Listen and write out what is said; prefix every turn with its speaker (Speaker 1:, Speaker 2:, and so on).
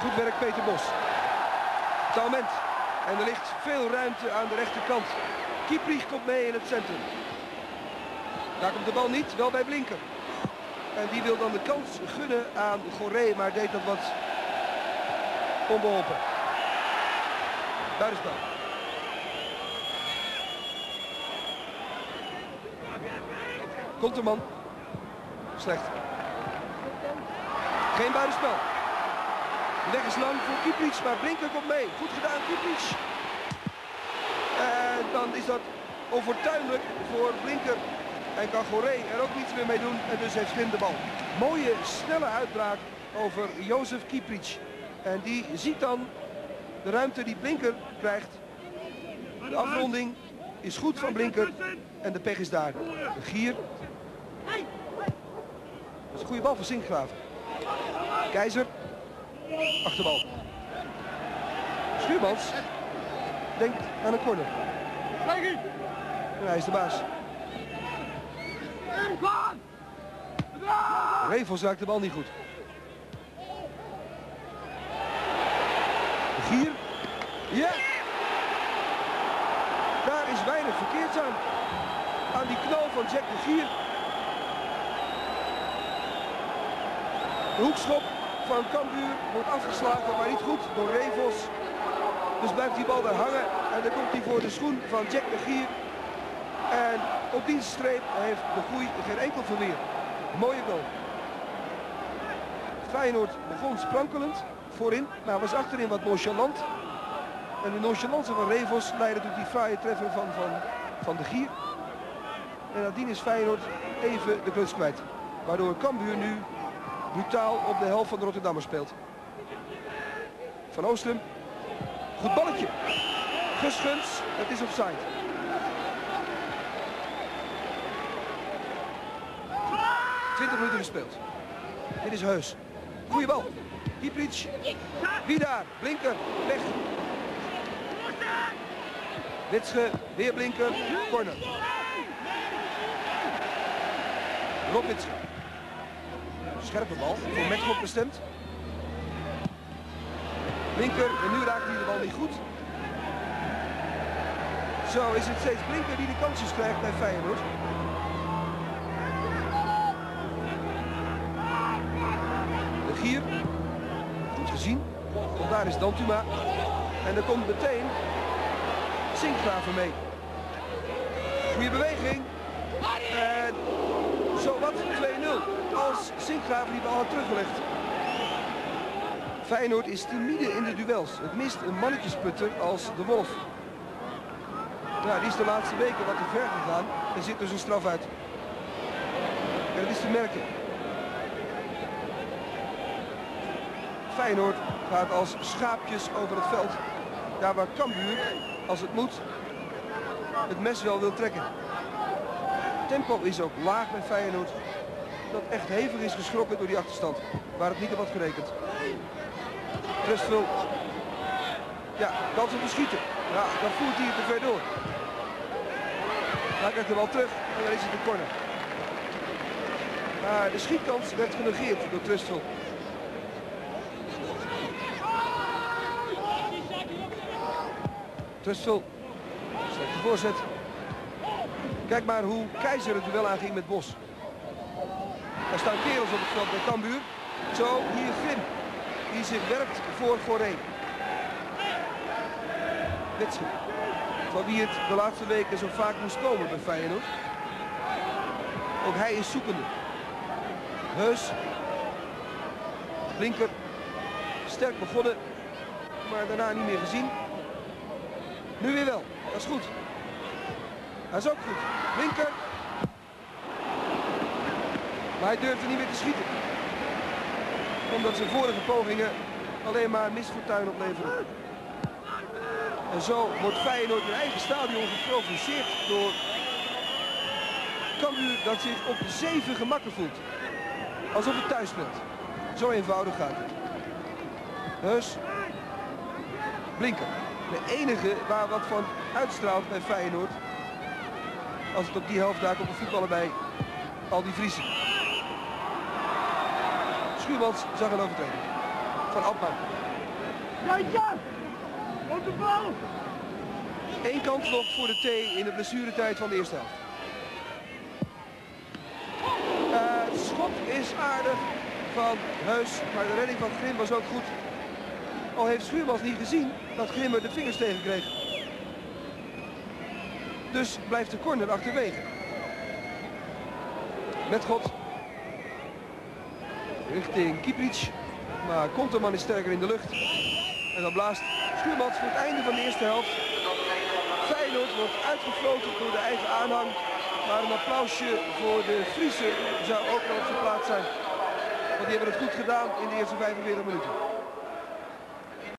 Speaker 1: Goed werk Peter Bos. Talment. En er ligt veel ruimte aan de rechterkant. Kieprich komt mee in het centrum. Daar komt de bal niet, wel bij Blinker. En die wil dan de kans gunnen aan Goré, maar deed dat wat onbeholpen. Buitenspel. Komt de man. Slecht. Geen buitenspel. Weg is lang voor Kieprits, maar Blinker komt mee. Goed gedaan, Kieprits. En dan is dat overtuinlijk voor Blinker. En kan Goré er ook niets meer mee doen. En dus heeft Slim de bal. Mooie, snelle uitbraak over Jozef Kieprits. En die ziet dan de ruimte die Blinker krijgt. De afronding is goed van Blinker. En de pech is daar. De Gier. Dat is een goede bal van Sinkgraven. Keizer. Achterbal. Schuurmans denkt aan een corner. En hij is de baas. Revels raakt de bal niet goed. Gier. Ja! Daar is weinig verkeerd aan. Aan die knal van Jack de Gier. De hoekschop van Cambuur wordt afgeslagen, maar niet goed door Revels. Dus blijft die bal daar hangen en dan komt hij voor de schoen van Jack de Gier. En op die streep heeft de Goei geen enkel verweer. Mooie goal. Feyenoord begon sprankelend voorin, maar was achterin wat nonchalant. En de nonchalance van Revos leidde tot die fraaie treffer van, van, van de Gier. En nadien is Feyenoord even de kluts kwijt. Waardoor Cambuur nu brutaal op de helft van de Rotterdammer speelt. Van Oostrem. Goed balletje. Geschuns. Het is offside. Twintig minuten gespeeld. Dit is Heus. Goeie bal. Kieprits. Wie daar? Blinker. Weg. Witsche. Weer Blinker. Corner. Rob Witsche. Scherpe bal. Voor Metcalf bestemd. Blinker. En nu raakt hij de bal niet goed. Zo is het steeds Blinker die de kansjes krijgt bij Feyenoord. De Gier. Goed gezien. Want daar is Dantuma. En er komt meteen Sinkgraven mee. Goede beweging. En zo wat 2-0. Als Sinkgraven die bal had teruggelegd. Feyenoord is timide in de duels. Het mist een mannetjesputter als de Wolf. Nou, die is de laatste weken wat te ver gegaan. Er zit dus een straf uit. En dat is te merken. Feyenoord gaat als schaapjes over het veld. Daar waar Cambuur, als het moet, het mes wel wil trekken. Tempo is ook laag bij Feyenoord. Dat echt hevig is geschrokken door die achterstand. Waar het niet op had gerekend. Rustvul. Ja, kans om te schieten. Ja, dan voert hij het te ver door. Hij krijgt de bal terug en dan is het een corner. Maar de schietkans werd genegeerd door Trustful. Trustful. Slechte voorzet. Kijk maar hoe Keizer het duel aanging met Bos. Er staan kerels op het veld bij Cambuur. Zo, hier Grim. Die zich werpt voor Goré. Witsche. Van wie het de laatste weken zo vaak moest komen bij Feyenoord. Ook hij is zoekende. Heus. Blinker. Sterk begonnen. Maar daarna niet meer gezien. Nu weer wel. Dat is goed. Hij is ook goed. Blinker. Maar hij durfde niet meer te schieten. Omdat zijn vorige pogingen alleen maar misfortuin opleveren. En zo wordt Feyenoord in eigen stadion geprovoceerd door Cambuur dat zich op zeven gemakken voelt. Alsof het thuis speelt. Zo eenvoudig gaat het. Heus. Blinker. De enige waar wat van uitstraalt bij Feyenoord. Als het op die helft daar komt de voetballen bij al die Vriezen. Schuurmans zag een overtreding. Van Altman.
Speaker 2: Op de bal!
Speaker 1: Eén kans nog voor de T in de blessuretijd van de eerste helft. Uh, het schot is aardig van Heus, maar de redding van Grim was ook goed. Al heeft Schuurmans niet gezien dat Grim er de vingers tegen kreeg. Dus blijft de corner achterwege. Met God. Richting Kieprits. Maar Konterman is sterker in de lucht. En dan blaast Schuurmans voor het einde van de eerste helft. Feyenoord wordt uitgefloten door de eigen aanhang. Maar een applausje voor de Friese zou ook nog op zijn plaats zijn. Want die hebben het goed gedaan in de eerste 45 minuten.